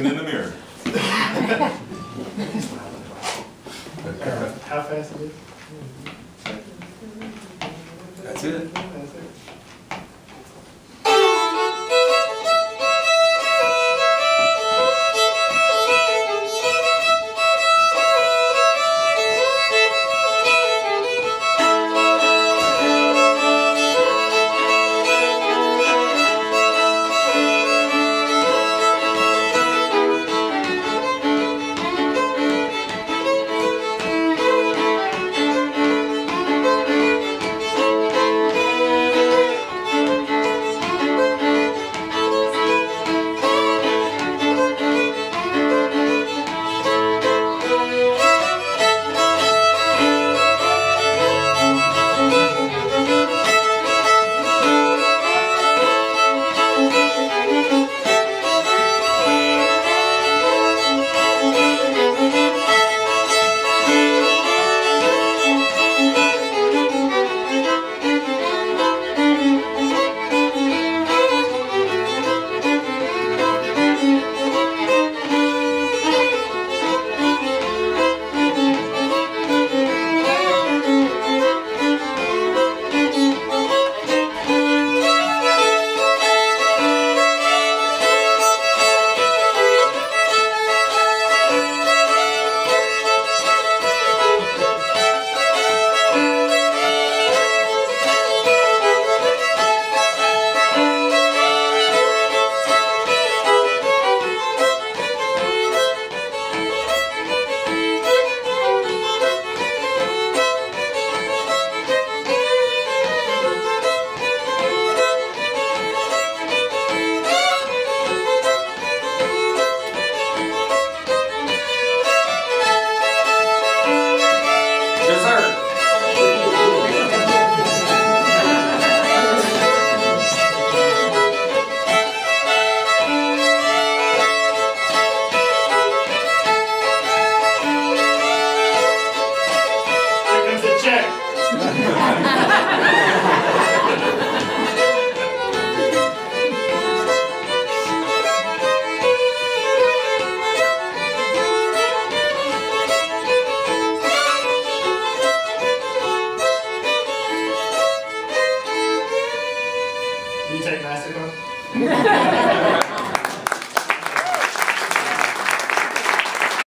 Looking in the mirror. How fast is it. That's it. Can you take MasterCard?